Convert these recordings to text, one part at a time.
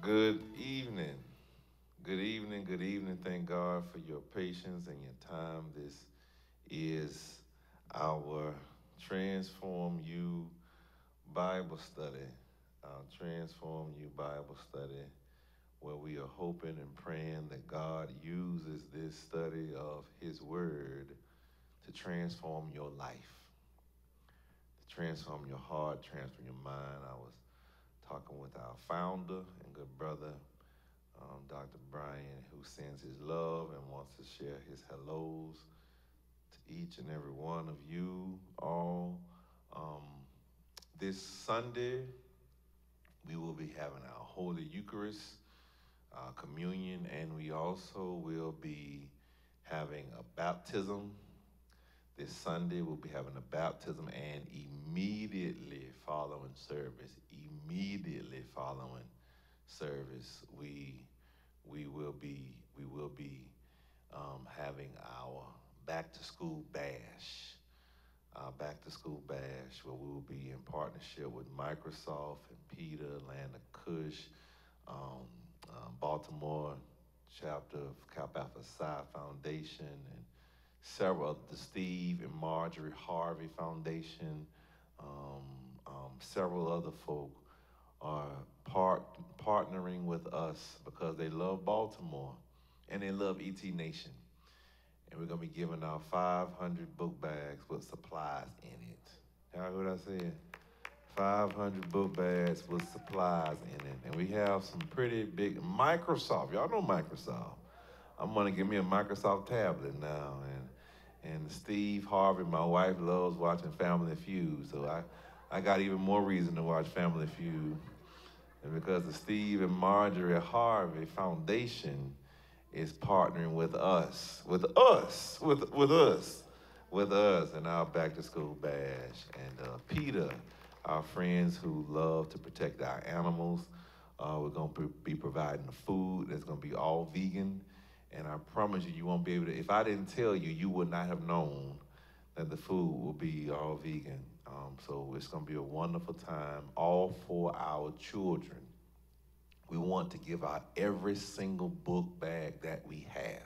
Good evening. Good evening. Good evening. Thank God for your patience and your time. This is our Transform You Bible study. Our Transform You Bible study, where we are hoping and praying that God uses this study of His Word to transform your life, to transform your heart, transform your mind. I was talking with our founder and good brother, um, Dr. Brian, who sends his love and wants to share his hellos to each and every one of you all. Um, this Sunday, we will be having our Holy Eucharist, uh, communion, and we also will be having a baptism. This Sunday, we'll be having a baptism, and immediately following service, immediately following service, we we will be we will be um, having our back to school bash, our back to school bash, where we will be in partnership with Microsoft and PETA, of Kush, um, um, Baltimore chapter of Kappa Alpha Psi Foundation, and several the Steve and Marjorie Harvey Foundation, um, um, several other folk are part, partnering with us because they love Baltimore and they love ET Nation. And we're going to be giving out 500 book bags with supplies in it. Y'all heard what I said? 500 book bags with supplies in it. And we have some pretty big Microsoft. Y'all know Microsoft. I'm going to give me a Microsoft tablet now. And, and Steve Harvey, my wife, loves watching Family Feud. So I, I got even more reason to watch Family Feud. And because the Steve and Marjorie Harvey Foundation is partnering with us, with us, with, with us, with us in our back to school bash. And uh, PETA, our friends who love to protect our animals, uh, we're going to be providing the food that's going to be all vegan. And I promise you, you won't be able to, if I didn't tell you, you would not have known that the food will be all vegan. Um, so it's going to be a wonderful time, all for our children. We want to give out every single book bag that we have.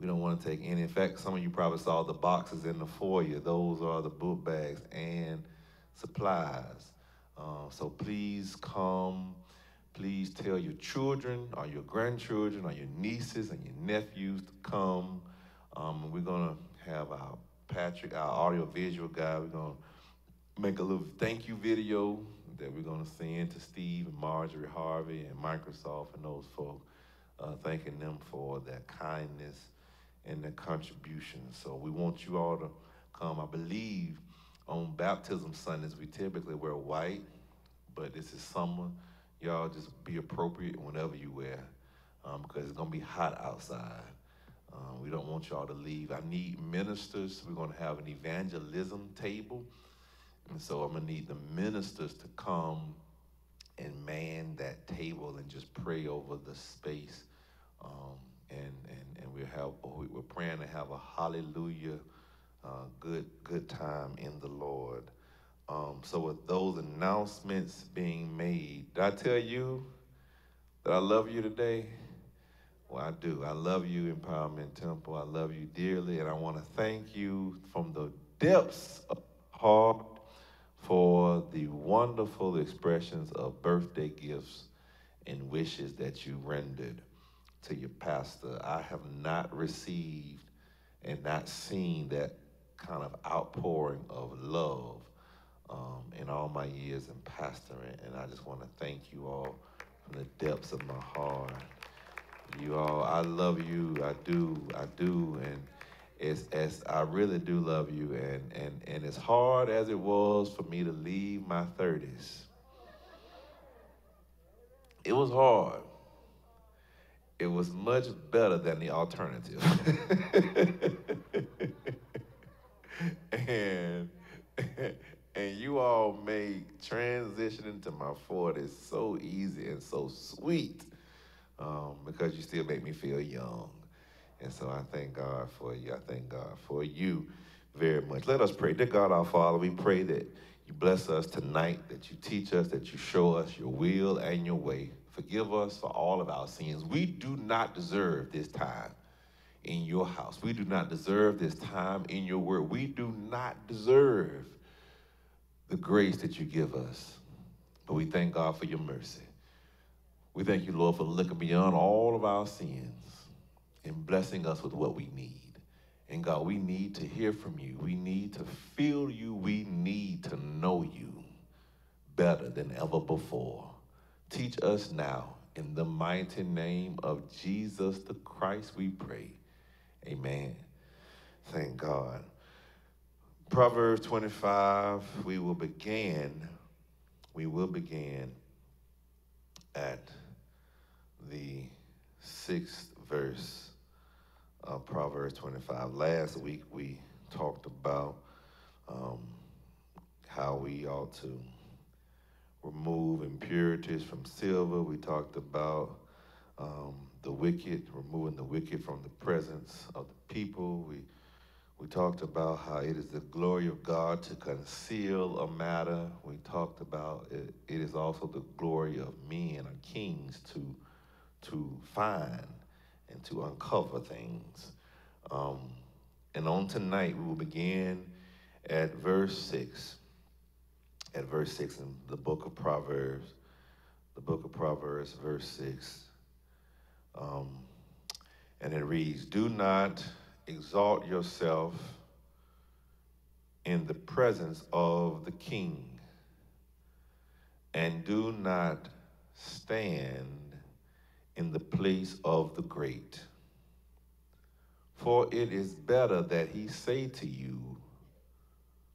We don't want to take any. In fact, some of you probably saw the boxes in the foyer. Those are the book bags and supplies. Uh, so please come. Please tell your children or your grandchildren or your nieces and your nephews to come. Um, we're going to have our Patrick, our audio visual guy. We're going to make a little thank you video that we're going to send to Steve and Marjorie Harvey and Microsoft and those folks, uh, thanking them for their kindness and their contributions. So we want you all to come. I believe on baptism Sundays we typically wear white, but this is summer. Y'all just be appropriate whenever you wear, um, because it's gonna be hot outside. Um, we don't want y'all to leave. I need ministers. We're going to have an evangelism table. And so I'm going to need the ministers to come and man that table and just pray over the space. Um, and, and, and we'll have, we're praying to have a hallelujah, uh, good, good time in the Lord. Um, so with those announcements being made, did I tell you that I love you today? Well, I do. I love you, Empowerment Temple. I love you dearly, and I want to thank you from the depths of heart for the wonderful expressions of birthday gifts and wishes that you rendered to your pastor. I have not received and not seen that kind of outpouring of love um, in all my years in pastoring, and I just want to thank you all from the depths of my heart. You all, I love you. I do. I do. And it's as I really do love you. And and and as hard as it was for me to leave my 30s, it was hard. It was much better than the alternative. and and you all made transitioning to my 40s so easy and so sweet um, because you still make me feel young. And so I thank God for you. I thank God for you very much. Let us pray. Dear God, our Father, we pray that you bless us tonight, that you teach us, that you show us your will and your way. Forgive us for all of our sins. We do not deserve this time in your house. We do not deserve this time in your word. We do not deserve the grace that you give us. But we thank God for your mercy. We thank you, Lord, for looking beyond all of our sins and blessing us with what we need. And God, we need to hear from you. We need to feel you. We need to know you better than ever before. Teach us now. In the mighty name of Jesus the Christ, we pray. Amen. Thank God. Proverbs 25, we will begin, we will begin at the sixth verse of Proverbs 25. Last week we talked about um, how we ought to remove impurities from silver. We talked about um, the wicked, removing the wicked from the presence of the people. We we talked about how it is the glory of God to conceal a matter. We talked about it, it is also the glory of men or kings to to find and to uncover things. Um, and on tonight, we will begin at verse 6. At verse 6 in the book of Proverbs, the book of Proverbs, verse 6. Um, and it reads Do not exalt yourself in the presence of the king, and do not stand in the place of the great. For it is better that he say to you,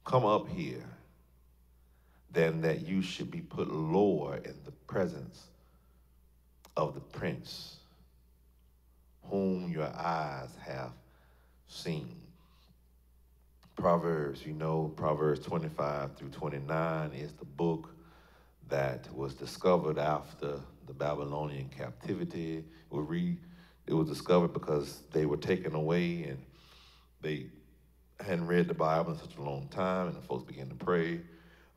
Come up here, than that you should be put lower in the presence of the prince, whom your eyes have seen. Proverbs, you know, Proverbs 25 through 29 is the book that was discovered after the Babylonian captivity. It was, re, it was discovered because they were taken away and they hadn't read the Bible in such a long time, and the folks began to pray.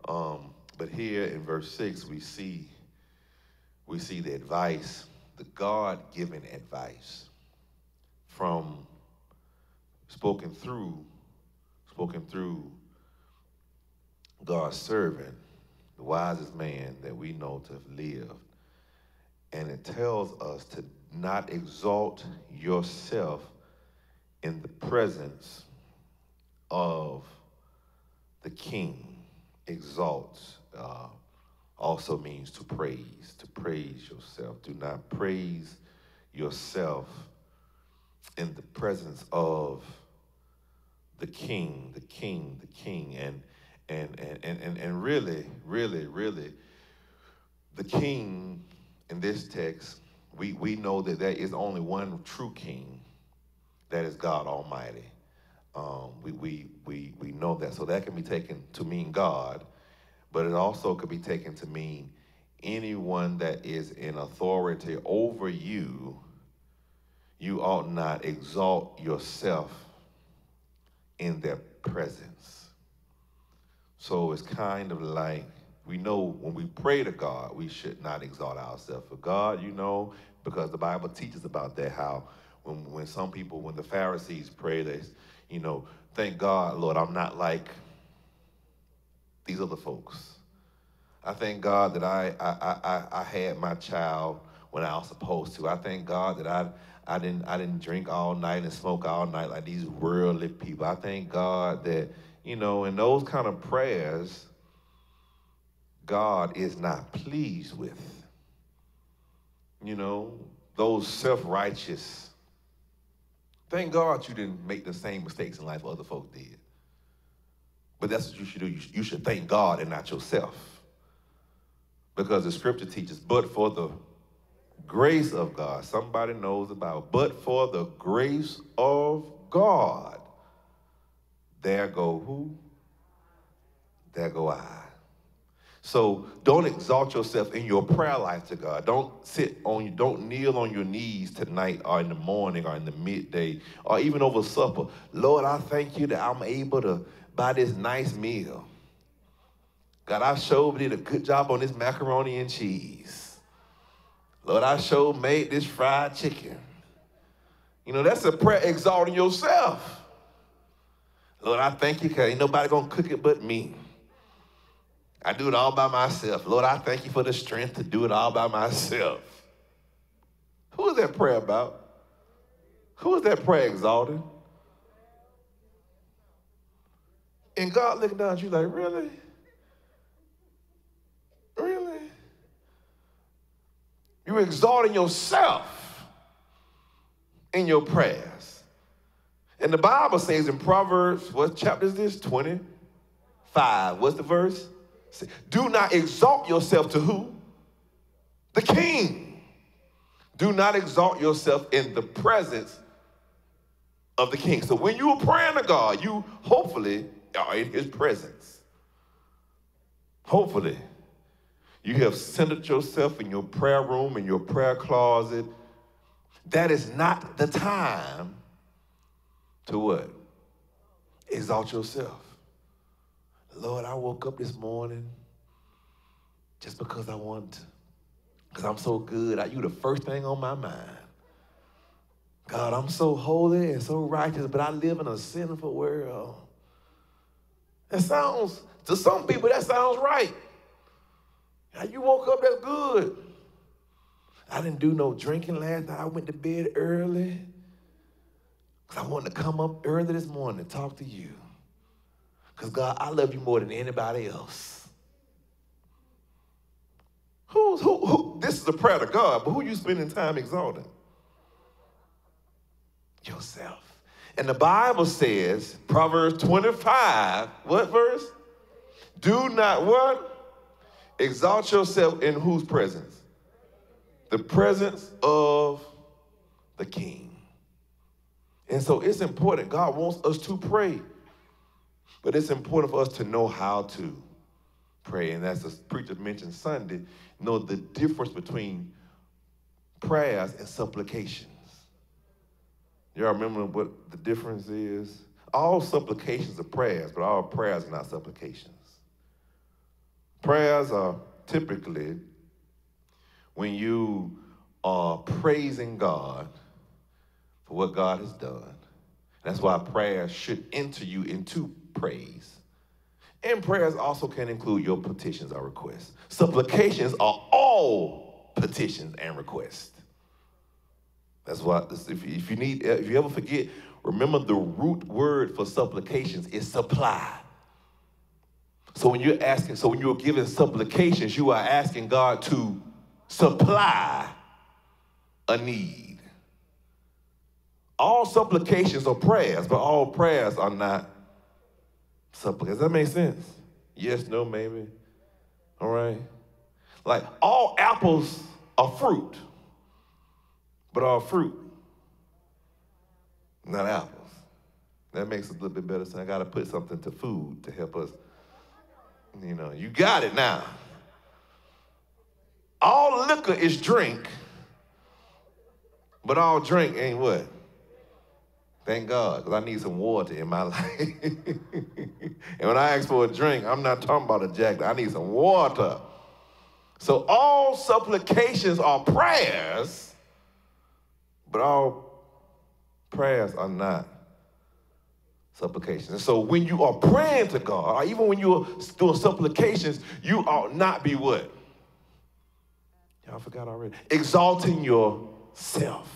Um, but here in verse six, we see we see the advice, the God-given advice from spoken through spoken through God's servant, the wisest man that we know to have lived. And it tells us to not exalt yourself in the presence of the king. Exalt uh, also means to praise, to praise yourself. Do not praise yourself in the presence of the king, the king, the king. And and and and and really, really, really, the king in this text, we, we know that there is only one true king, that is God Almighty. Um, we, we, we, we know that. So that can be taken to mean God, but it also could be taken to mean anyone that is in authority over you, you ought not exalt yourself in their presence. So it's kind of like we know when we pray to God, we should not exalt ourselves for God, you know, because the Bible teaches about that, how when, when some people, when the Pharisees pray, they, you know, thank God, Lord, I'm not like these other folks. I thank God that I, I, I, I had my child when I was supposed to. I thank God that I, I didn't I didn't drink all night and smoke all night like these worldly people. I thank God that, you know, in those kind of prayers, God is not pleased with. You know, those self-righteous. Thank God you didn't make the same mistakes in life other folk did. But that's what you should do. You should thank God and not yourself. Because the scripture teaches, but for the grace of God. Somebody knows about, but for the grace of God, there go who? There go I. So don't exalt yourself in your prayer life to God. Don't sit on, don't kneel on your knees tonight or in the morning or in the midday or even over supper. Lord, I thank you that I'm able to buy this nice meal. God, I showed did a good job on this macaroni and cheese. Lord, I showed made this fried chicken. You know, that's a prayer exalting yourself. Lord, I thank you because ain't nobody to cook it but me. I do it all by myself. Lord, I thank you for the strength to do it all by myself. Who is that prayer about? Who is that prayer exalting? And God looking down at you like, really? Really? You're exalting yourself in your prayers. And the Bible says in Proverbs, what chapter is this? 25. What's the verse? Do not exalt yourself to who? The king. Do not exalt yourself in the presence of the king. So when you are praying to God, you hopefully are in his presence. Hopefully. You have centered yourself in your prayer room, in your prayer closet. That is not the time to what? Exalt yourself. Lord, I woke up this morning just because I want to. Because I'm so good. I, you the first thing on my mind. God, I'm so holy and so righteous, but I live in a sinful world. That sounds, to some people, that sounds right. Now you woke up, that's good. I didn't do no drinking last night. I went to bed early. Because I wanted to come up early this morning and talk to you. Because God, I love you more than anybody else. Who's who, who? This is a prayer to God, but who you spending time exalting? Yourself. And the Bible says, Proverbs 25, what verse? Do not what? Exalt yourself in whose presence? The presence of the king. And so it's important. God wants us to pray. But it's important for us to know how to pray. And as the preacher mentioned Sunday, know the difference between prayers and supplications. Y'all remember what the difference is? All supplications are prayers, but all prayers are not supplications. Prayers are typically when you are praising God for what God has done. That's why prayers should enter you into praise. And prayers also can include your petitions or requests. Supplications are all petitions and requests. That's why if you need, if you ever forget, remember the root word for supplications is supply. So when you're asking, so when you're giving supplications, you are asking God to supply a need. All supplications are prayers, but all prayers are not supplications. Does that make sense? Yes, no, maybe. All right. Like all apples are fruit, but all fruit, not apples. That makes a little bit better So I got to put something to food to help us you know, you got it now. All liquor is drink, but all drink ain't what? Thank God, because I need some water in my life. and when I ask for a drink, I'm not talking about a jacket. I need some water. So all supplications are prayers, but all prayers are not supplications. And so when you are praying to God, or even when you're doing supplications, you ought not be what? Y'all forgot already. Exalting yourself.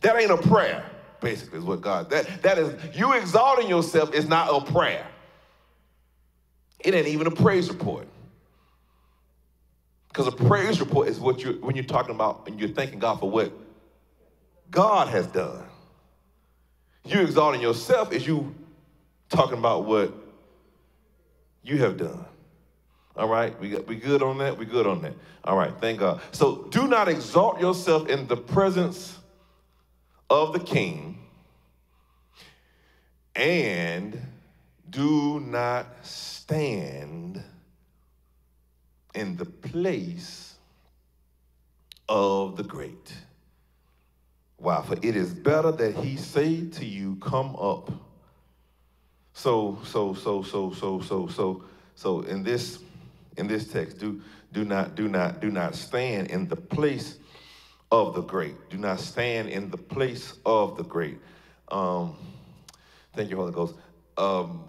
That ain't a prayer, basically, is what God. That that is you exalting yourself is not a prayer. It ain't even a praise report. Because a praise report is what you when you're talking about and you're thanking God for what God has done. You exalting yourself is you talking about what you have done. All right, we got, we good on that. We good on that. All right, thank God. So do not exalt yourself in the presence of the King, and do not stand in the place of the great. Why? For it is better that he say to you, Come up. So, so, so, so, so, so, so, so in this in this text. Do, do not, do not, do not stand in the place of the great. Do not stand in the place of the great. Um, thank you, Holy Ghost. Um,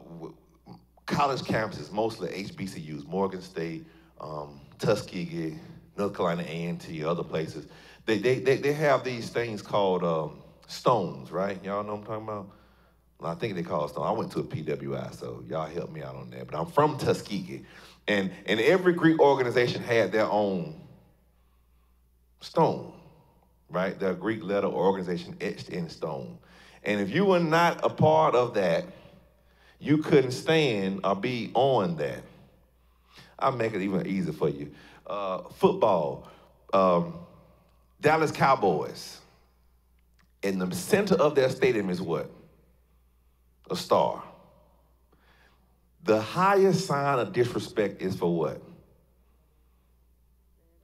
college campuses, mostly HBCUs, Morgan State, um, Tuskegee, North Carolina A&T, other places. They, they, they, they have these things called um, stones, right? Y'all know I'm talking about? Well, I think they call it. I went to a PWI, so y'all help me out on that. But I'm from Tuskegee. And, and every Greek organization had their own stone, right? The Greek letter or organization etched in stone. And if you were not a part of that, you couldn't stand or be on that. I'll make it even easier for you. Uh, football, um, Dallas Cowboys. In the center of their stadium is what? A star. The highest sign of disrespect is for what?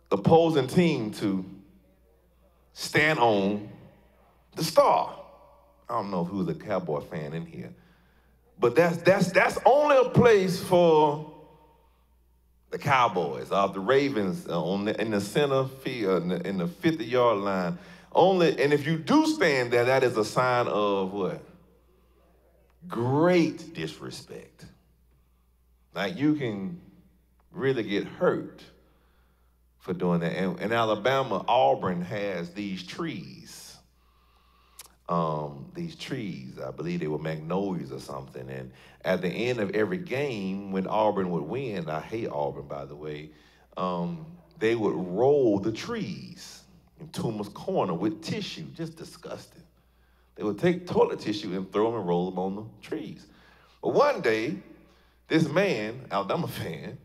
Opposing team to stand on the star. I don't know who's a Cowboy fan in here. But that's that's that's only a place for the Cowboys, or the Ravens uh, on the, in the center field, in the, in the 50 yard line. Only, and if you do stand there, that is a sign of what? Great disrespect. Like you can really get hurt for doing that. And in Alabama, Auburn has these trees um, these trees. I believe they were magnolias or something. And at the end of every game, when Auburn would win, I hate Auburn, by the way, um, they would roll the trees in Toomer's Corner with tissue, just disgusting. They would take toilet tissue and throw them and roll them on the trees. But one day, this man, Alabama fan,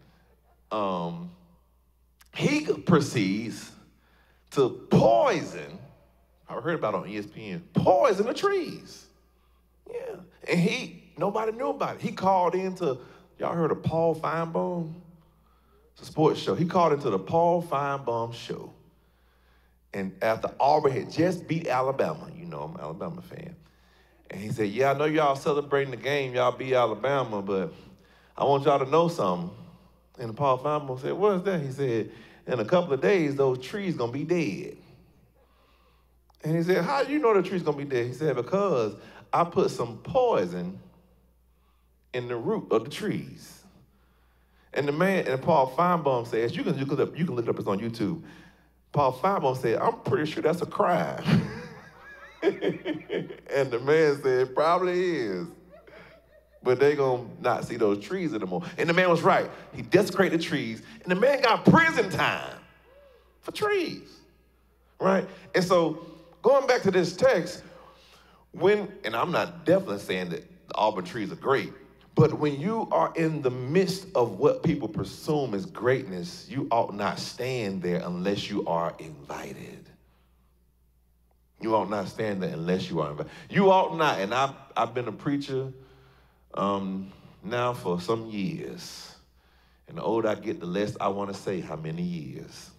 um, he proceeds to poison I heard about on ESPN. Poison the trees. Yeah. And he, nobody knew about it. He called into, y'all heard of Paul Finebaum? It's a sports show. He called into the Paul Finebaum show. And after Auburn had just beat Alabama, you know, I'm an Alabama fan. And he said, Yeah, I know y'all celebrating the game, y'all beat Alabama, but I want y'all to know something. And Paul Finebaum said, What is that? He said, In a couple of days, those trees gonna be dead. And he said, How do you know the tree's gonna be dead? He said, Because I put some poison in the root of the trees. And the man, and Paul Finebaum says, you can, you can, look, you can look it up, it's on YouTube. Paul Finebaum said, I'm pretty sure that's a crime. and the man said, probably is. But they gonna not see those trees anymore. And the man was right. He desecrated the trees, and the man got prison time for trees. Right? And so Going back to this text, when, and I'm not definitely saying that the Auburn trees are great, but when you are in the midst of what people presume is greatness, you ought not stand there unless you are invited. You ought not stand there unless you are invited. You ought not, and I've, I've been a preacher um, now for some years. And the older I get, the less I want to say how many years.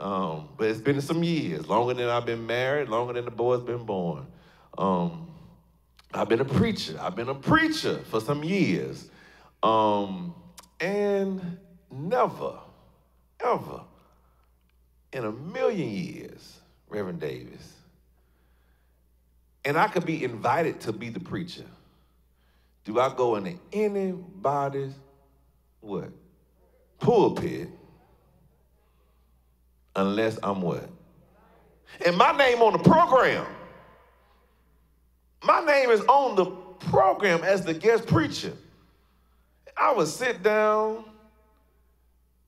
Um, but it's been some years, longer than I've been married, longer than the boy's been born. Um, I've been a preacher. I've been a preacher for some years. Um, and never, ever in a million years, Reverend Davis, and I could be invited to be the preacher. Do I go into anybody's what? Pulpit unless I'm what? And my name on the program. My name is on the program as the guest preacher. I would sit down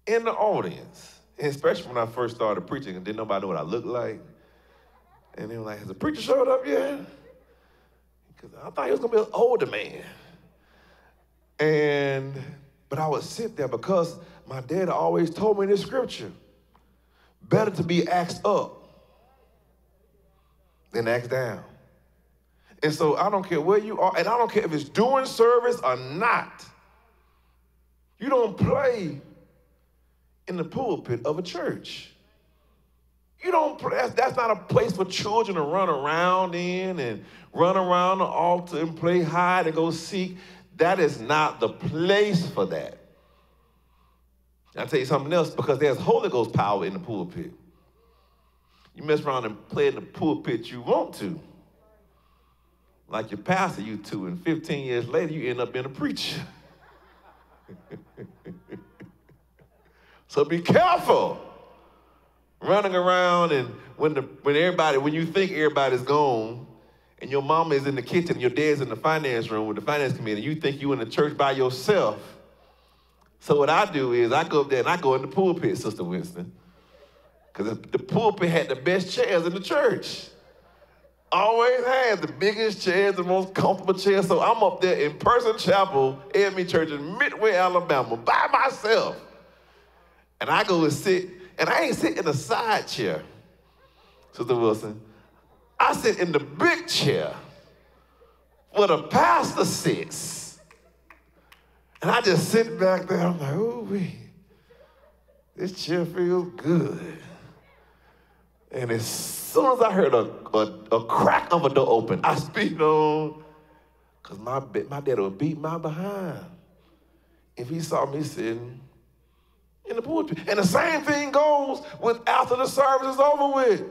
in the audience, especially when I first started preaching and didn't nobody know what I looked like. And they were like, has the preacher showed up yet? Because I thought he was gonna be an older man. And, but I would sit there because my dad always told me in this scripture. Better to be asked up than asked down. And so I don't care where you are, and I don't care if it's doing service or not. You don't play in the pulpit of a church. You don't play, that's, that's not a place for children to run around in and run around the altar and play hide and go seek. That is not the place for that. I'll tell you something else because there's Holy Ghost power in the pulpit. You mess around and play in the pulpit you want to. Like your pastor you two, and 15 years later you end up being a preacher. so be careful running around and when the when everybody when you think everybody's gone and your mama is in the kitchen your dad's in the finance room with the finance committee you think you're in the church by yourself. So what i do is i go up there and i go in the pulpit sister winston because the pulpit had the best chairs in the church. Always had the biggest chairs the most comfortable chairs. So i'm up there in person chapel AME church in midway alabama by myself. And i go and sit and I ain't sitting in a side chair, Sister Wilson. I sit in the big chair where the pastor sits. And I just sit back there. I'm like, oh, wait, this chair feels good. And as soon as I heard a, a, a crack of a door open, I speak on, because my, my dad would beat my behind if he saw me sitting in the pulpit. And the same thing goes with after the service is over with.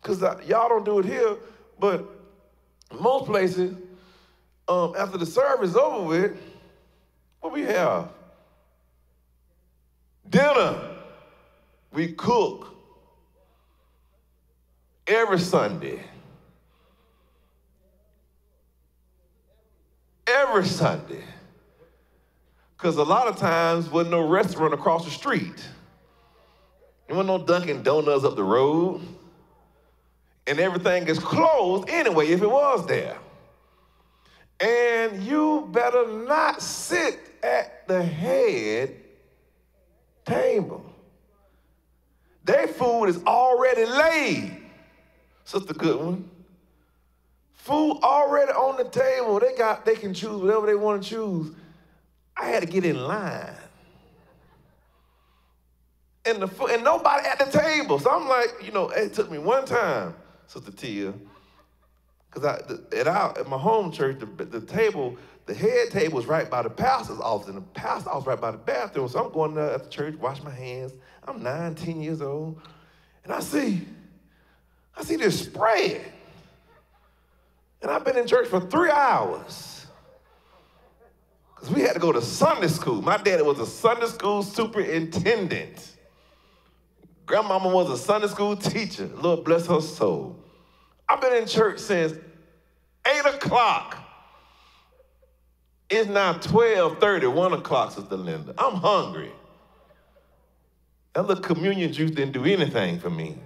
Because y'all don't do it here, but most places, um, after the service is over with, what we have? Dinner. We cook every Sunday. Every Sunday. Because a lot of times wasn't no restaurant across the street. There wasn't no Dunkin' Donuts up the road. And everything is closed anyway if it was there. And you better not sit at the head table. Their food is already laid. Sister Goodwin. Food already on the table. They got they can choose whatever they want to choose. I had to get in line. And, the, and nobody at the table. So I'm like, you know, it took me one time, Sister Tia, because I at, our, at my home church, the, the table, the head table was right by the pastor's office, and the pastor's office right by the bathroom. So I'm going there at the church, wash my hands. I'm nine, ten years old, and I see, I see this spread. And I've been in church for three hours. Because we had to go to Sunday school. My daddy was a Sunday school superintendent. Grandmama was a Sunday school teacher. Lord bless her soul. I've been in church since 8 o'clock. It's now 12:30, 1 o'clock, Sister Linda. I'm hungry. That little communion juice didn't do anything for me.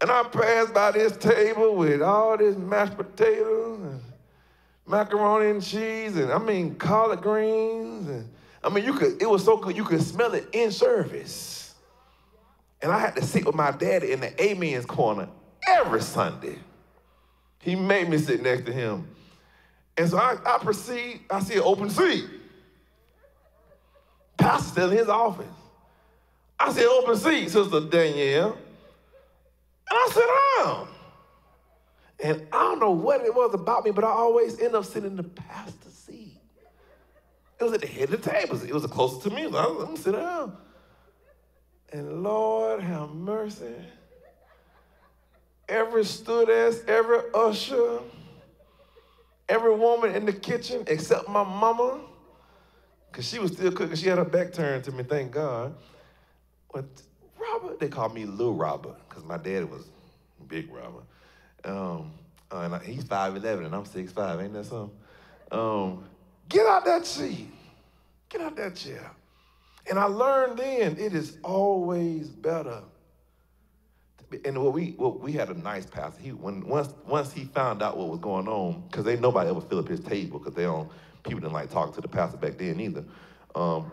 And I passed by this table with all this mashed potatoes and macaroni and cheese, and I mean collard greens, and I mean you could. It was so good you could smell it in service. And I had to sit with my daddy in the Amen's corner every Sunday. He made me sit next to him. And so I, I proceed, I see an open seat. Pastor in his office. I see an open seat, Sister Danielle. And I sit down. And I don't know what it was about me, but I always end up sitting in the pastor's seat. It was at the head of the table. It was the closest to me. I was, I'm sitting down. And Lord have mercy. Every stewardess, every usher, every woman in the kitchen except my mama, because she was still cooking. She had her back turned to me, thank God. But Robert, they called me Little Robert, because my dad was Big Robert. Um, uh, and I, he's 5'11 and I'm 6'5, ain't that something? Um, get out that seat. Get out that chair. And I learned then it is always better. And what we what we had a nice pastor. He when once once he found out what was going on, because they nobody ever fill up his table because they don't people didn't like talking to the pastor back then either. Um,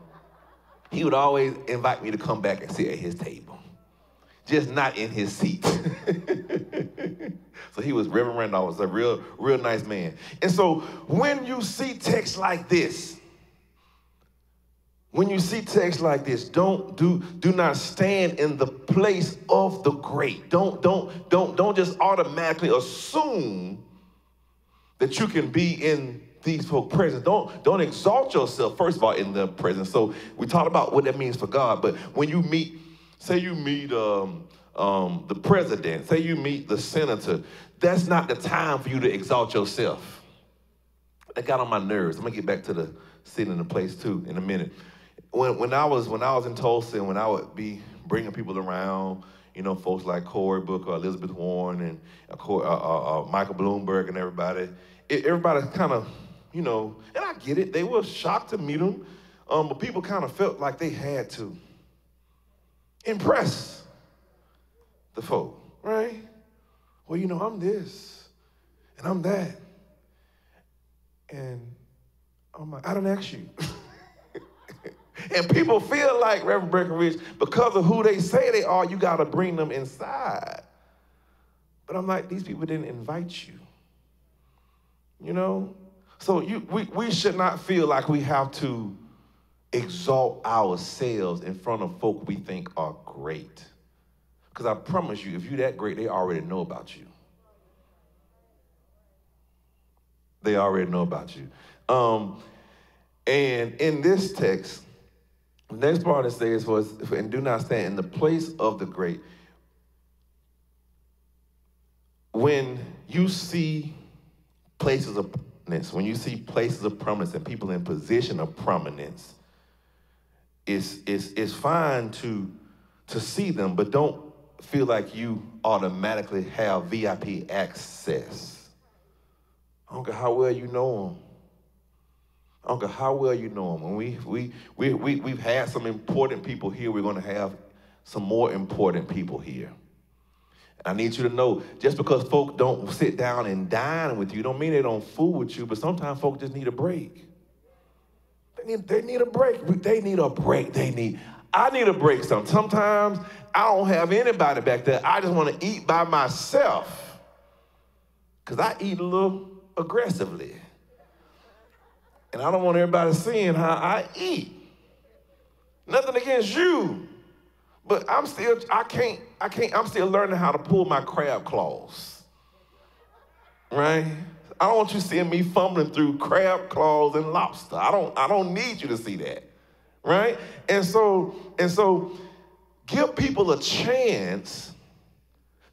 he would always invite me to come back and sit at his table just not in his seat. so he was Reverend Randolph was a real, real nice man. And so when you see texts like this, when you see text like this, don't do do not stand in the place of the great. Don't don't don't don't just automatically assume that you can be in these folk presence. Don't don't exalt yourself first of all in the presence. So we talked about what that means for God. But when you meet, say you meet um, um, the president, say you meet the senator, that's not the time for you to exalt yourself. That got on my nerves. I'm gonna get back to the sitting in the place too in a minute. When when I was when I was in Tulsa and when I would be bringing people around you know, folks like Cory Booker, Elizabeth Warren, and uh, uh, uh, uh, Michael Bloomberg, and everybody. It, everybody kind of, you know, and I get it. They were shocked to meet him, um, but people kind of felt like they had to impress the folk, right? Well, you know, I'm this, and I'm that, and I'm like, I don't ask you. And people feel like Reverend Breckenridge, because of who they say they are, you got to bring them inside. But I'm like, these people didn't invite you. You know? So you, we, we should not feel like we have to exalt ourselves in front of folk we think are great. Because I promise you, if you're that great, they already know about you. They already know about you. Um, and in this text, the next part it says was, and do not stand in the place of the great. When you see places of prominence, when you see places of prominence and people in position of prominence, it's, it's, it's fine to, to see them, but don't feel like you automatically have VIP access. I don't care how well you know them. I don't care how well you know them. And we, we, we, we, we've had some important people here. We're going to have some more important people here. I need you to know, just because folk don't sit down and dine with you, don't mean they don't fool with you, but sometimes folk just need a break. They need, they need a break. They need a break. They need, I need a break some. Sometimes I don't have anybody back there. I just want to eat by myself. Because I eat a little aggressively. And I don't want everybody seeing how I eat. Nothing against you. But I'm still, I can't, I can't, I'm still learning how to pull my crab claws. Right? I don't want you seeing me fumbling through crab claws and lobster. I don't, I don't need you to see that. Right? And so, and so give people a chance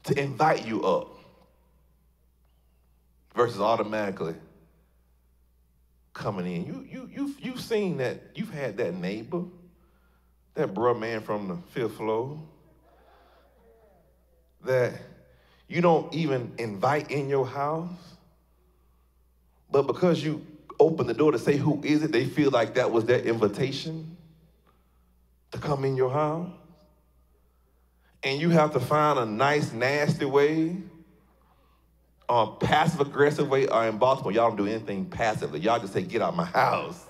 to invite you up versus automatically coming in. You, you, you've, you've seen that, you've had that neighbor, that bruh man from the fifth floor, that you don't even invite in your house, but because you open the door to say who is it, they feel like that was their invitation to come in your house. And you have to find a nice, nasty way uh, passive aggressive way or uh, in Baltimore, y'all don't do anything passively. Y'all just say, get out my house.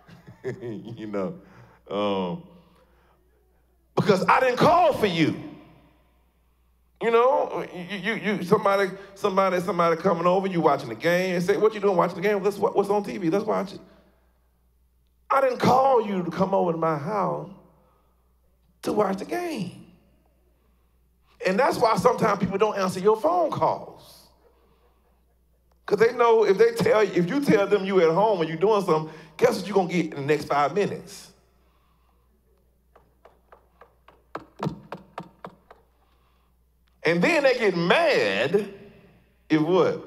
you know. Um, because I didn't call for you. You know, you, you, you, somebody, somebody, somebody coming over, you watching the game, and say, what you doing watching the game? Let's, what's on TV? Let's watch it. I didn't call you to come over to my house to watch the game. And that's why sometimes people don't answer your phone calls. Because they know if they tell you, if you tell them you at home and you're doing something, guess what you're gonna get in the next five minutes? And then they get mad if what?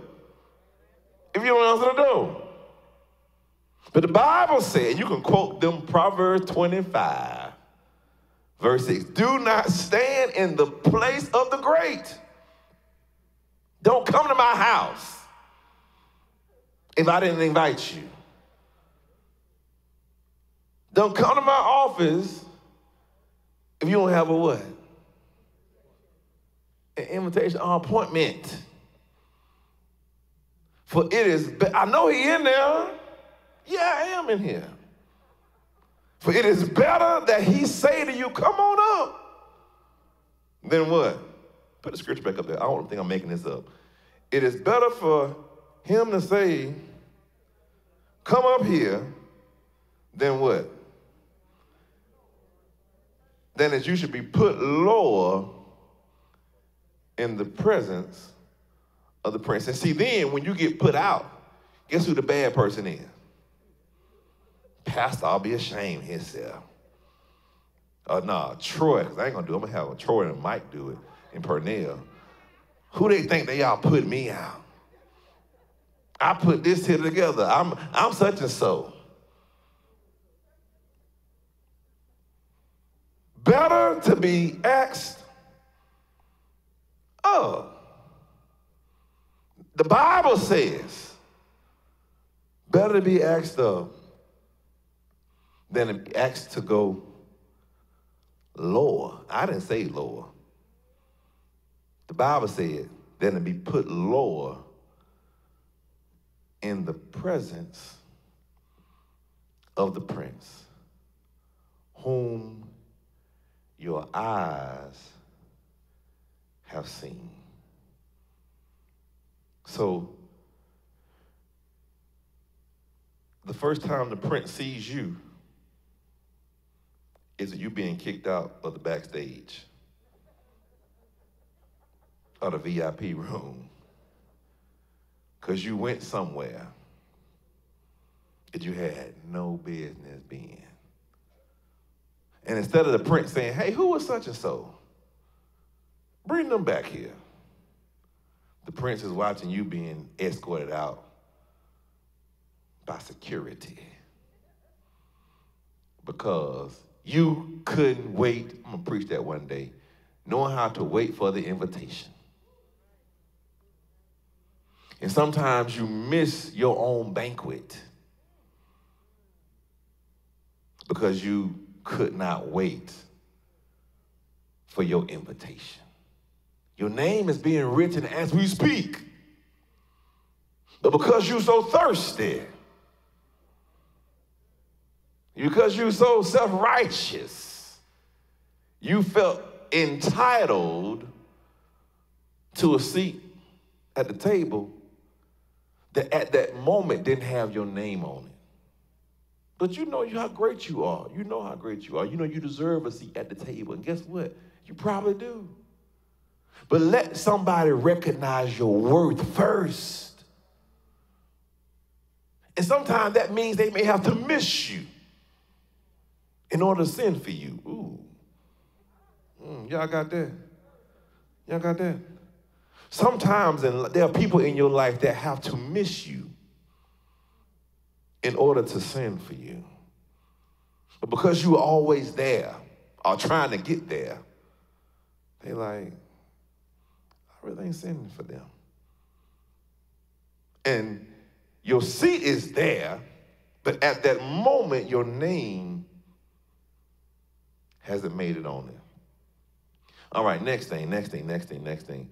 If you don't answer the door. But the Bible said, you can quote them Proverbs 25, verse 6. Do not stand in the place of the great. Don't come to my house if I didn't invite you. Don't come to my office if you don't have a what? An invitation or appointment. For it is, be- I know he in there. Yeah, I am in here. For it is better that he say to you, come on up, than what? Put the scripture back up there. I don't think I'm making this up. It is better for him to say, come up here, then what? Then that you should be put lower in the presence of the prince. And see, then when you get put out, Guess who the bad person is? Pastor, I'll be ashamed himself. Uh, nah, Troy, because I ain't gonna do it. I'm gonna have Troy and Mike do it in Pernell. Who they think they all put me out? I put this here together. I'm I'm such and so. Better to be asked, oh, the Bible says, better to be asked of than to be asked to go lower. I didn't say lower. The Bible said than to be put lower in the presence of the prince, whom your eyes have seen. So, the first time the prince sees you is you being kicked out of the backstage or the VIP room because you went somewhere that you had no business being. And instead of the prince saying, hey, who was such and so? Bring them back here. The prince is watching you being escorted out by security because you couldn't wait. I'm going to preach that one day. Knowing how to wait for the invitation. And sometimes you miss your own banquet because you could not wait for your invitation. Your name is being written as we speak. But because you're so thirsty, because you're so self righteous, you felt entitled to a seat at the table that at that moment didn't have your name on it. But you know you how great you are. You know how great you are. You know you deserve a seat at the table. And guess what? You probably do. But let somebody recognize your worth first. And sometimes that means they may have to miss you in order to send for you. Ooh. Mm, y'all got that? Y'all got that? Sometimes there are people in your life that have to miss you in order to send for you. But because you are always there or trying to get there, they like, I really ain't sending for them. And your seat is there, but at that moment, your name hasn't made it on there. All right, next thing, next thing, next thing, next thing.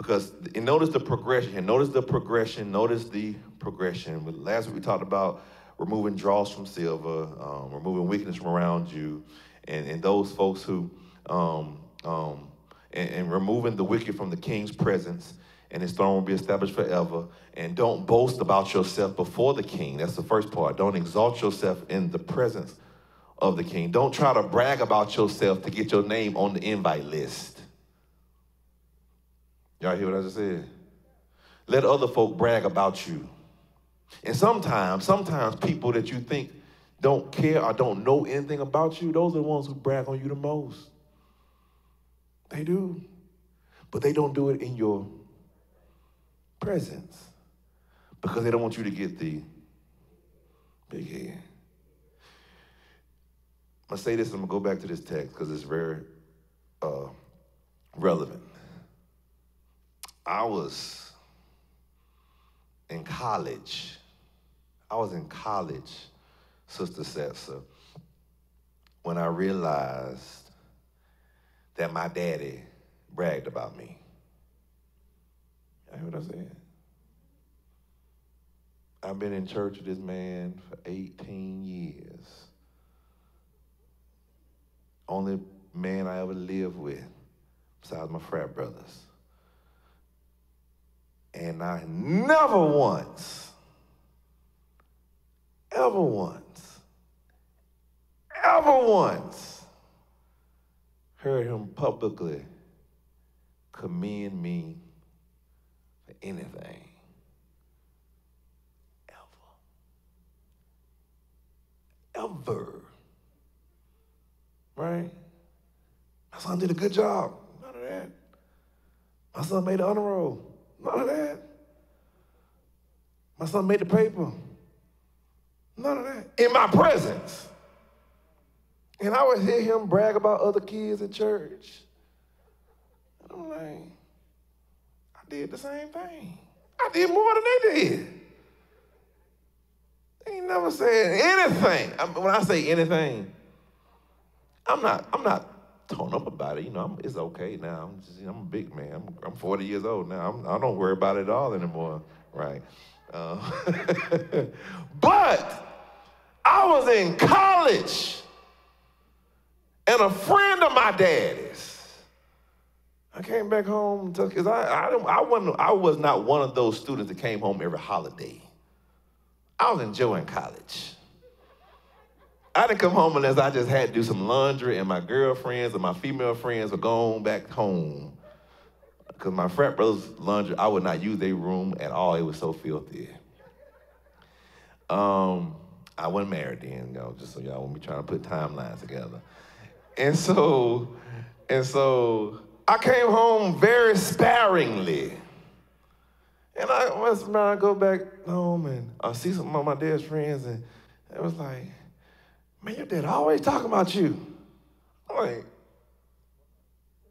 Because notice the progression here. Notice the progression. Notice the progression. Last week we talked about removing dross from silver, um, removing weakness from around you, and, and those folks who, um, um, and, and, removing the wicked from the king's presence, and his throne will be established forever. And don't boast about yourself before the king. That's the first part. Don't exalt yourself in the presence of the king. Don't try to brag about yourself to get your name on the invite list. Y'all hear what I just said? Let other folk brag about you. And sometimes, sometimes people that you think don't care or don't know anything about you, those are the ones who brag on you the most. They do. But they don't do it in your presence because they don't want you to get the big head. I'm going to say this, I'm going to go back to this text because it's very uh, relevant. I was in college. I was in college, Sister Setsa, when I realized that my daddy bragged about me. Hear what I said? I've been in church with this man for 18 years. Only man I ever lived with, besides my frat brothers. And I never once, ever once, ever once heard him publicly commend me for anything. Ever. Ever. Right? My son did a good job. None of that. My son made the honor roll. None of that. My son made the paper. None of that. In my presence. And I would hear him brag about other kids at church. And I'm like, I did the same thing. I did more than they did. They ain't never said anything. I when I say anything, I'm not, I'm not torn up about it. You know, I'm, it's okay now. I'm, just, I'm a big man. I'm, I'm 40 years old now. I'm, I do not worry about it all anymore, right? Uh, but I was in college, and a friend of my daddy's. I came back home because I, I, I, wasn't, I was not one of those students that came home every holiday. I was enjoying college. I didn't come home unless I just had to do some laundry, and my girlfriends and my female friends were going back home. Because my frat brothers' laundry, I would not use their room at all. It was so filthy. Um, I wasn't married then, you know, just so y'all won't be trying to put timelines together. And so, and so I came home very sparingly. And I once I go back home and I see some of my dad's friends, and it was like, man, your dad always talking about you. I'm like,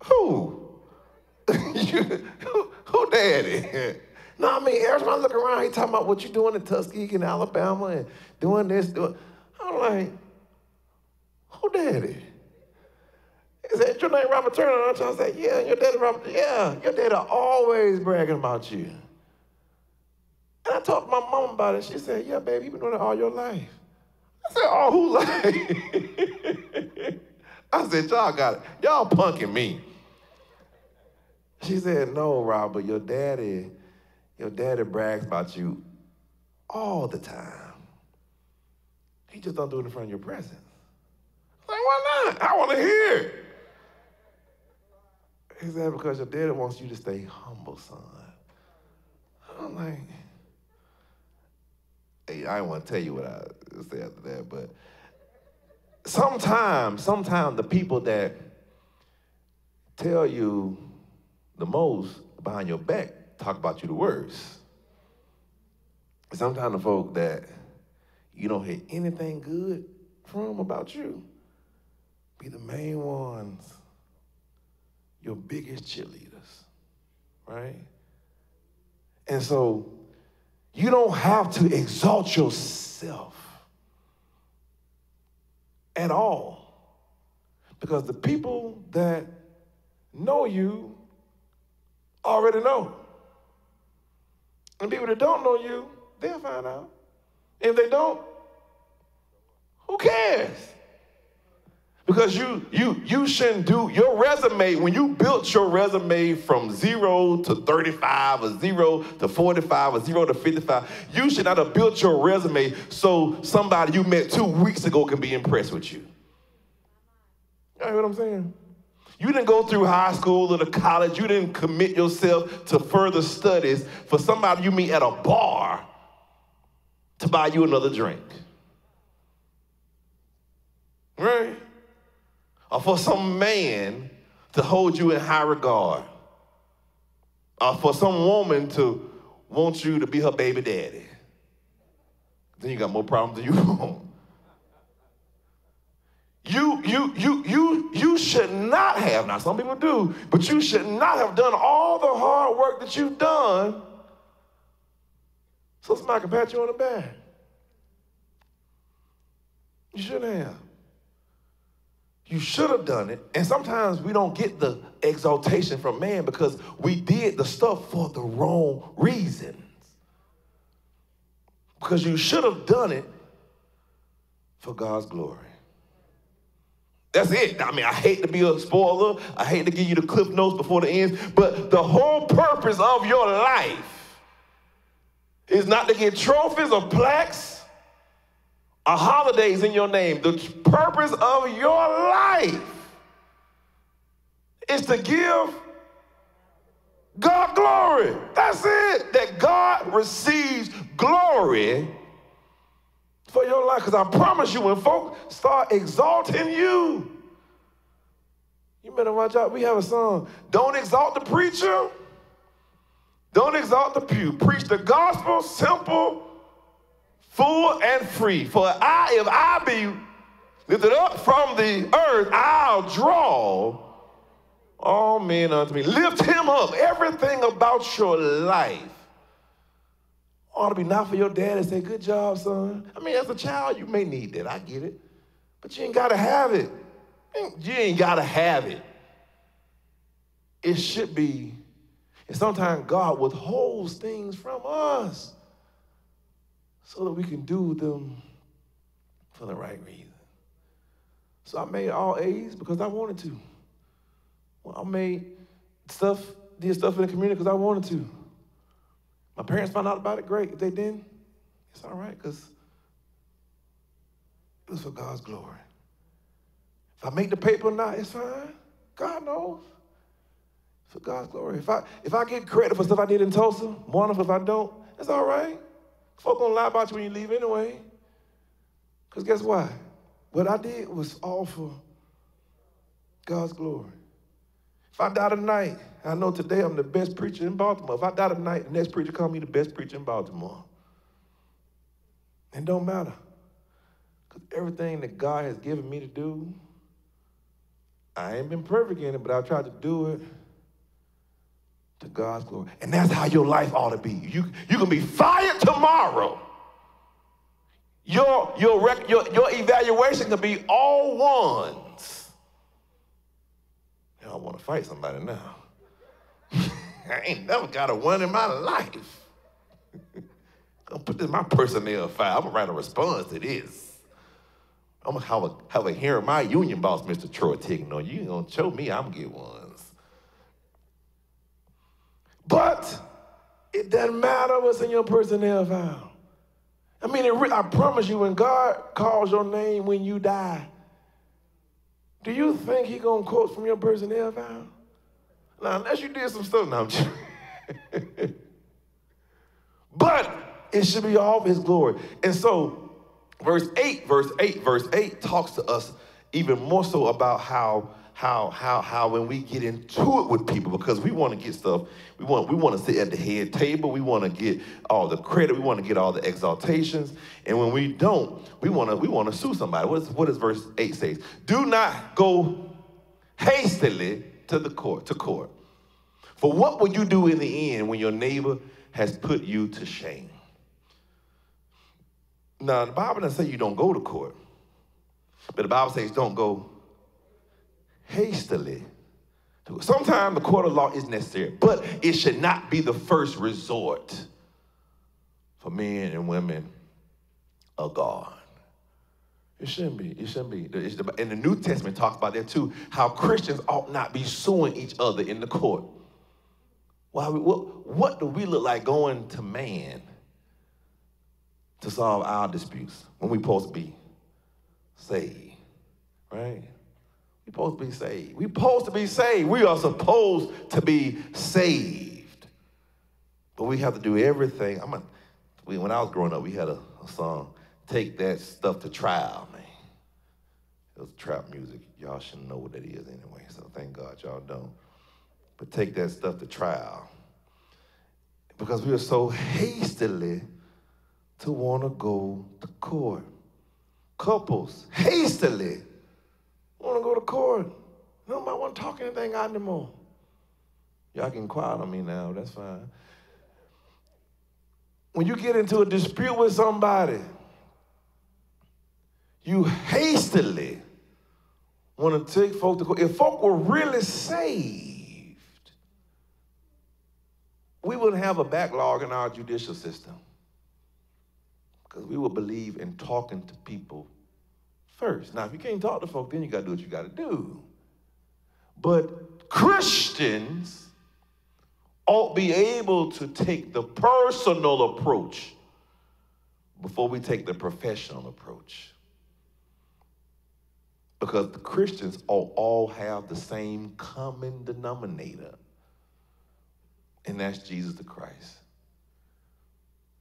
who? you, who, who daddy? no, I mean, every time I look around, he talking about what you doing in Tuskegee, and Alabama, and doing this, doing. I'm like, who daddy? Is that your name Robert Turner? And I say, yeah, your daddy Robert, yeah, your daddy always bragging about you. And I talked to my mom about it. She said, yeah, baby, you've been doing it all your life. I said, oh, who life? I said, y'all got it. Y'all punking me. She said, no, Robert, your daddy, your daddy brags about you all the time. He just don't do it in front of your presence. I Like, why not? I want to hear it. He said, because your daddy wants you to stay humble, son. I'm like, I don't want to tell you what I say after that, but sometimes, sometimes the people that tell you the most behind your back talk about you the worst. Sometimes the folk that you don't hear anything good from about you be the main ones your biggest cheerleaders, right? And so you don't have to exalt yourself at all because the people that know you already know. And people that don't know you, they'll find out. If they don't, who cares? Because you you you shouldn't do your resume when you built your resume from zero to 35 or zero to 45 or zero to 55, you should not have built your resume so somebody you met two weeks ago can be impressed with you. You know what I'm saying? You didn't go through high school or the college. You didn't commit yourself to further studies for somebody you meet at a bar to buy you another drink. Right? Or for some man to hold you in high regard, or for some woman to want you to be her baby daddy. Then you got more problems than you You, you, you, you, you should not have, now some people do, but you should not have done all the hard work that you've done so somebody can pat you on the back. You shouldn't have. You should have done it. And sometimes we don't get the exaltation from man because we did the stuff for the wrong reasons. Because you should have done it for God's glory. That's it. I mean, I hate to be a spoiler. I hate to give you the cliff notes before the end, but the whole purpose of your life is not to get trophies or plaques a holidays in your name. The purpose of your life is to give God glory. That's it. That God receives glory for your life. Because I promise you, when folk start exalting you, you better watch out. We have a song. Don't exalt the preacher. Don't exalt the pew. Preach the gospel, simple, full, and free. For I, if I be lifted up from the earth, I'll draw all men unto me. Lift him up. Everything about your life ought to be not for your dad to say, Good job, son. I mean, as a child, you may need that. I get it. But you ain't got to have it. You ain't got to have it. It should be. And sometimes God withholds things from us so that we can do them for the right reason. So I made all A's because I wanted to. Well, I made stuff, did stuff in the community because I wanted to. My parents found out about it, great. If they didn't, it's all right because it was for God's glory. If I make the paper or not, it's fine. God knows. For God's glory. If I if I get credit for stuff I did in Tulsa, wonderful. If I don't, it's all right. Folk gonna lie about you when you leave anyway. Because guess what? What I did was all for God's glory. If I die tonight, I know today I'm the best preacher in Baltimore. If I die tonight, the next preacher call me the best preacher in Baltimore. It don't matter. Because everything that God has given me to do, I ain't been perfect in it, but I've tried to do it to God's glory. And that's how your life ought to be. You, you can be fired tomorrow your, your, rec, your, your evaluation can be all ones. I want to fight somebody now. I ain't never got a one in my life. I'm put this in my personnel file. I'm gonna write a response to this. I'm gonna have a, have a hearing my union boss, Mr. Troy Tigno. You ain't gonna show me I'm gonna get ones. But it doesn't matter what's in your personnel file. I mean, re- I promise you, when God calls your name when you die, do you think he gonna quote from your personnel file? Now, unless you did some stuff, now but it should be all of his glory. And so, verse 8, verse 8, verse 8 talks to us even more so about how how how how when we get into it with people because we want to get stuff we want we want to sit at the head table we want to get all the credit we want to get all the exaltations and when we don't we want to we want to sue somebody. What, is, what does verse 8 says do not go hastily to the court to court. For what will you do in the end when your neighbor has put you to shame? Now the bible doesn't say you don't go to court but the bible says don't go hastily. Sometimes the court of law is necessary, but it should not be the first resort for men and women of God. It shouldn't be. It shouldn't be. And the New Testament talks about that too, how Christians ought not be suing each other in the court. Why? What, what do we look like going to man to solve our disputes when we're supposed to be saved? Right? We're supposed to be saved. We're supposed to be saved. We are supposed to be saved. But we have to do everything. I'm when I was growing up, we had a, a song, Take That Stuff to Trial, man. It was trap music. Y'all should know what that is anyway, so thank God y'all don't. But take that stuff to trial. Because we are so hastily to want to go to court. Couples, hastily court. Nobody want to talk anything out anymore. Y'all can quiet on me now. That's fine. When you get into a dispute with somebody, you hastily want to take folk to court. If folk were really saved, we wouldn't have a backlog in our judicial system because we would believe in talking to people first. Now, if you can't talk to folk, then you got to do what you got to do. But Christians ought be able to take the personal approach before we take the professional approach. Because the Christians ought all have the same common denominator, and that's Jesus the Christ.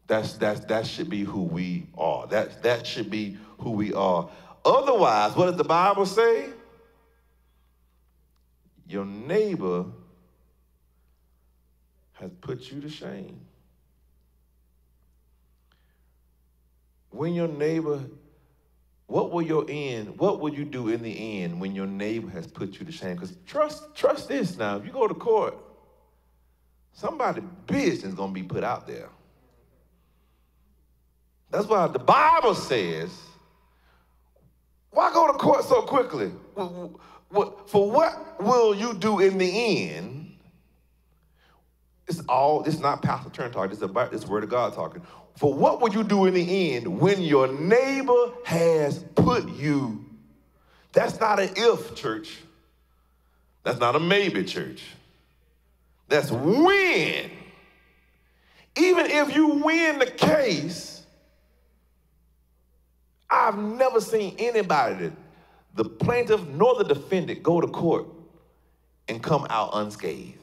That's, that's, that should be who we are. That, that should be who we are. Otherwise, what does the Bible say? Your neighbor has put you to shame. When your neighbor, what will your end, what will you do in the end when your neighbor has put you to shame? Because trust, trust this now, if you go to court, somebody's business is gonna be put out there. That's why the Bible says, why go to court so quickly? For what will you do in the end? It's all, it's not Pastor Turn talking, it's about this word of God talking. For what will you do in the end when your neighbor has put you? That's not an if, church. That's not a maybe, church. That's when. Even if you win the case, I've never seen anybody, the plaintiff nor the defendant, go to court and come out unscathed.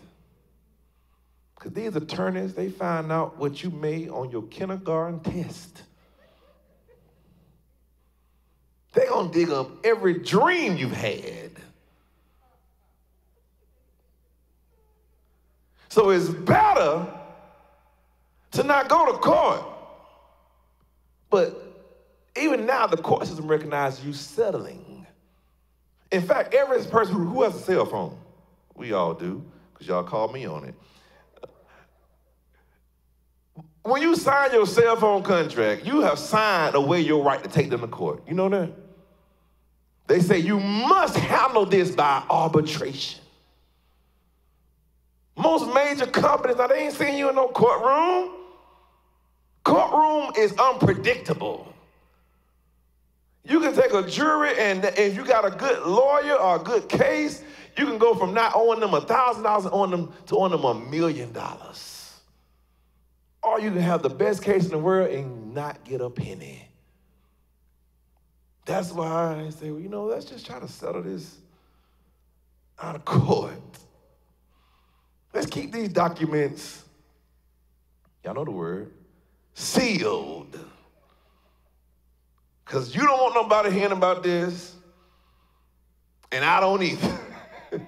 Because these attorneys, they find out what you made on your kindergarten test. They're going to dig up every dream you've had. So it's better to not go to court. But even now, the court system recognizes you settling. In fact, every person who, has a cell phone, we all do, because y'all call me on it. When you sign your cell phone contract, you have signed away your right to take them to court. You know that? They say you must handle this by arbitration. Most major companies, now they ain't seeing you in no courtroom. Courtroom is unpredictable. You can take a jury, and if you got a good lawyer or a good case, you can go from not owing them a thousand dollars on them to owing them a million dollars. Or you can have the best case in the world and not get a penny. That's why I say, well, you know, let's just try to settle this out of court. Let's keep these documents, y'all know the word, sealed. Because you don't want nobody hearing about this, and I don't either.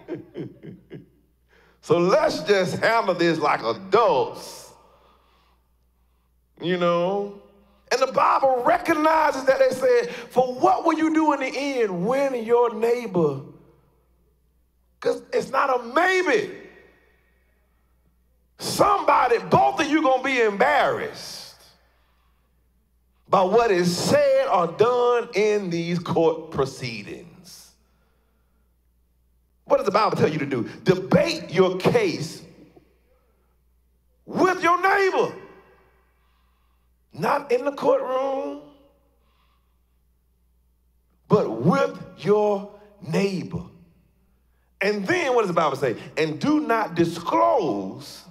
so let's just handle this like adults. You know? And the Bible recognizes that they said, for what will you do in the end when your neighbor? Because it's not a maybe. Somebody, both of you gonna be embarrassed by what is said or done in these court proceedings. What does the Bible tell you to do? Debate your case with your neighbor, not in the courtroom, but with your neighbor. And then what does the Bible say? And do not disclose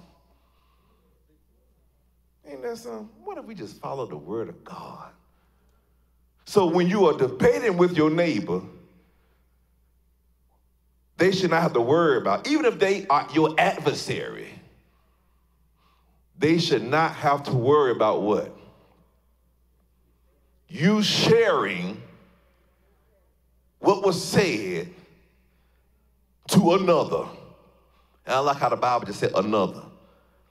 Ain't that something? What if we just follow the word of God? So when you are debating with your neighbor, they should not have to worry about, even if they are your adversary, they should not have to worry about what? You sharing what was said to another. And I like how the Bible just said another.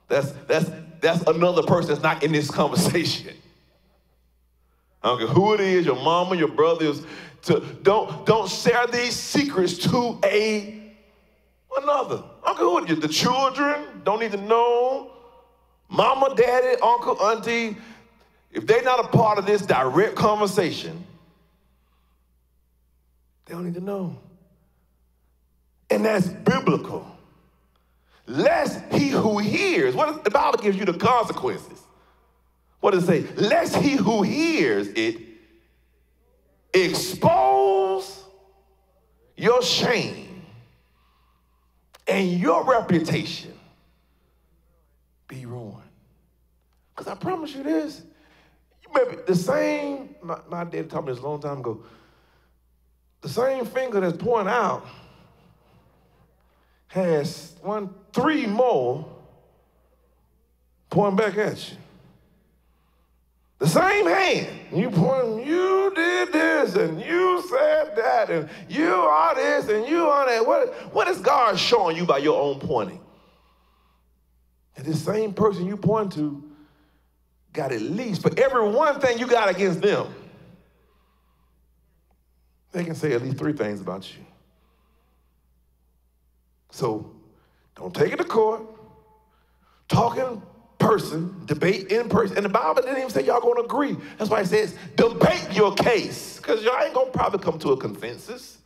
That's, that's, that's another person that's not in this conversation. I don't care who it is, your mama, your brothers. To, don't, don't share these secrets to a another. Care who. The children don't need to know. Mama, daddy, uncle, auntie. If they're not a part of this direct conversation, they don't need to know. And that's biblical lest he who hears, what the Bible gives you the consequences. What does it say? Lest he who hears it expose your shame and your reputation be ruined. Because I promise you this, you may be the same, my, my dad taught me this a long time ago, the same finger that's pointing out has one, three more pointing back at you. The same hand. You point, you did this and you said that and you are this and you are that. What, what is God showing you by your own pointing? And this same person you point to got at least for every one thing you got against them, they can say at least three things about you. So don't take it to court. Talk in person, debate in person. And the Bible didn't even say y'all gonna agree. That's why it says debate your case. Because y'all ain't gonna probably come to a consensus.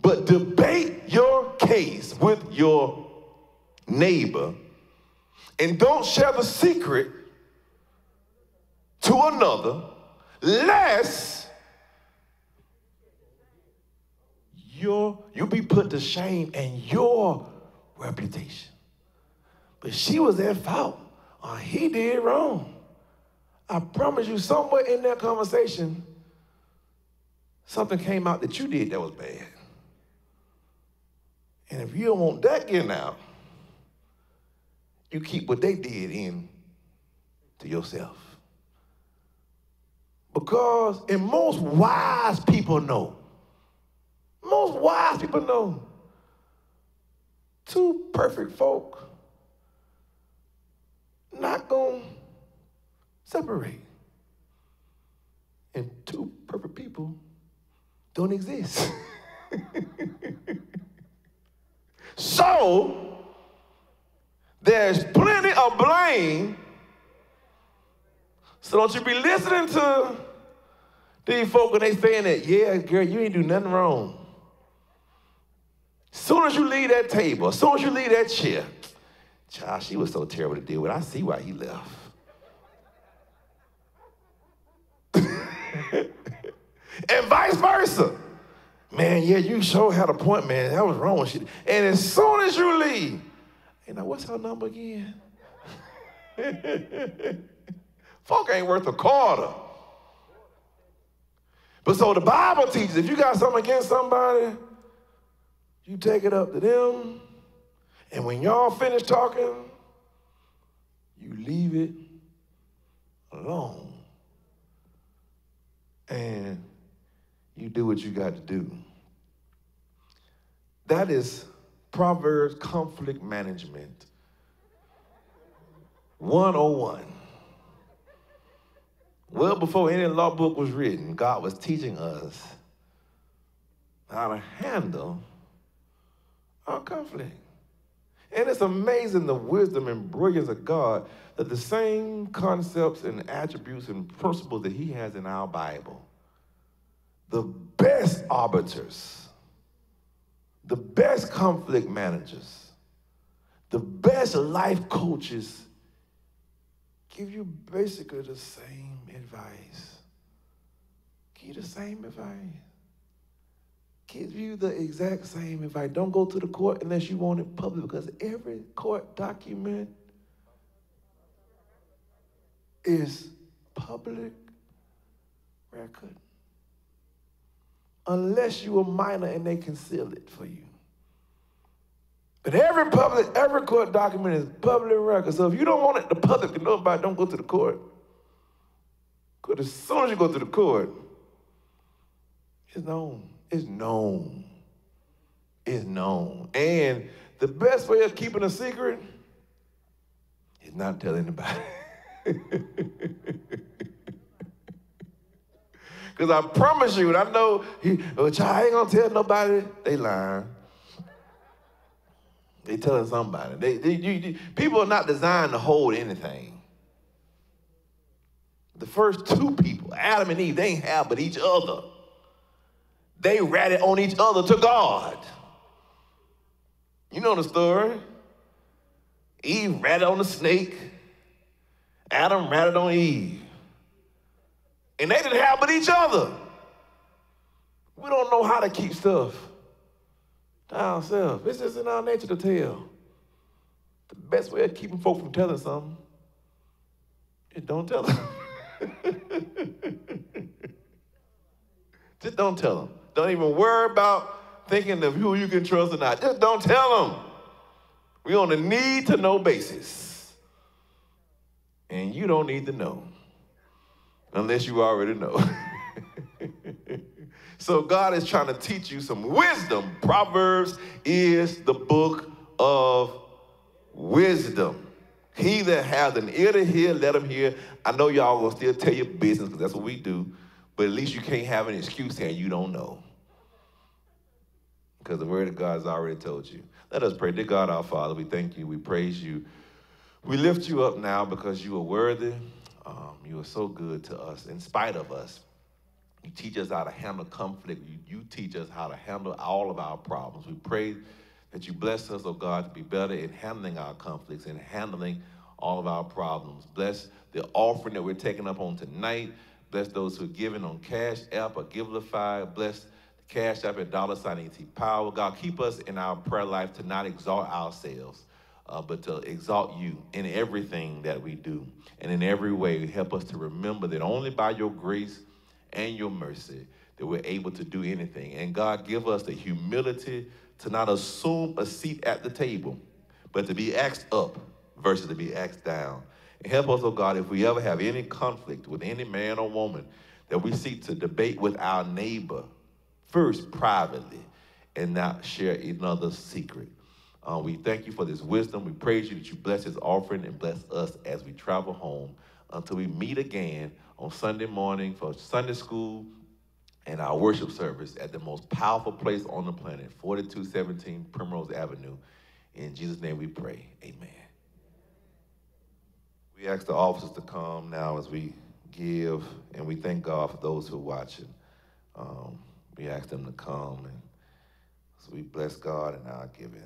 But debate your case with your neighbor and don't share the secret to another, lest your you be put to shame and your reputation. But she was at fault. Or he did wrong. I promise you, somewhere in that conversation, something came out that you did that was bad. And if you don't want that getting out, you keep what they did in to yourself. Because, and most wise people know, most wise people know, two perfect folk not going to separate. And two perfect people don't exist. so, there's plenty of blame. So don't you be listening to these folk when they saying that, yeah, girl, you ain't do nothing wrong. Soon as you leave that table, as soon as you leave that chair, child, she was so terrible to deal with. I see why he left. and vice versa. Man, yeah, you sure had a point, man. That was wrong with you. And as soon as you leave, hey, now what's her number again? Folk ain't worth a quarter. But so the Bible teaches if you got something against somebody, you take it up to them. And when y'all finish talking, you leave it alone. And you do what you got to do. That is Proverbs conflict management 101. Well, before any law book was written, God was teaching us how to handle our conflict. And it's amazing the wisdom and brilliance of God that the same concepts and attributes and principles that He has in our Bible, the best arbiters, the best conflict managers, the best life coaches give you basically the same advice. Give you the same advice. Give you the exact same advice. Don't go to the court unless you want it public because every court document is public record. Unless you a minor and they conceal it for you. But every public, every court document is public record. So if you don't want it the public to know about don't go to the court. Because as soon as you go to the court, it's known. It's known. It's known. And the best way of keeping a secret is not telling anybody. Because I promise you, and I know, he, oh, I ain't gonna tell nobody. They lying. They telling somebody. They, they you, you, people are not designed to hold anything. The first two people, Adam and Eve, they ain't have but each other. They ratted on each other to God. You know the story. Eve ratted on the snake. Adam ratted on Eve. And they didn't have but each other. We don't know how to keep stuff to ourselves. It's just in our nature to tell. The best way of keeping folk from telling something is don't tell them. just don't tell them. Don't even worry about thinking of who you can trust or not. Just don't tell them. We're on a need to know basis. And you don't need to know. unless you already know. so God is trying to teach you some wisdom. Proverbs is the book of wisdom. He that has an ear to hear, let him hear. I know y'all will still tell your business because that's what we do, but at least you can't have an excuse saying you don't know. Because the word of God has already told you. Let us pray. Dear God, our Father, we thank you. We praise you. We lift you up now because you are worthy. Um, you are so good to us in spite of us. You teach us how to handle conflict. You, you teach us how to handle all of our problems. We pray that you bless us, oh God, to be better in handling our conflicts and handling all of our problems. Bless the offering that we're taking up on tonight. Bless those who are giving on Cash App or Givelify. Bless Cash App at dollar sign ET Power. God, keep us in our prayer life to not exalt ourselves, uh, but to exalt you in everything that we do. And in every way, help us to remember that only by your grace and your mercy that we're able to do anything. And God, give us the humility to not assume a seat at the table, but to be asked up versus to be asked down. Help us, oh God, if we ever have any conflict with any man or woman, that we seek to debate with our neighbor first privately and not share another's secret. Uh, we thank you for this wisdom. We praise you that you bless this offering and bless us as we travel home until we meet again on Sunday morning for Sunday school and our worship service at the most powerful place on the planet, 4217 Primrose Avenue. In Jesus' name we pray. Amen. We ask the officers to come now as we give, and we thank God for those who are watching. Um, we ask them to come, and so we bless God in our giving.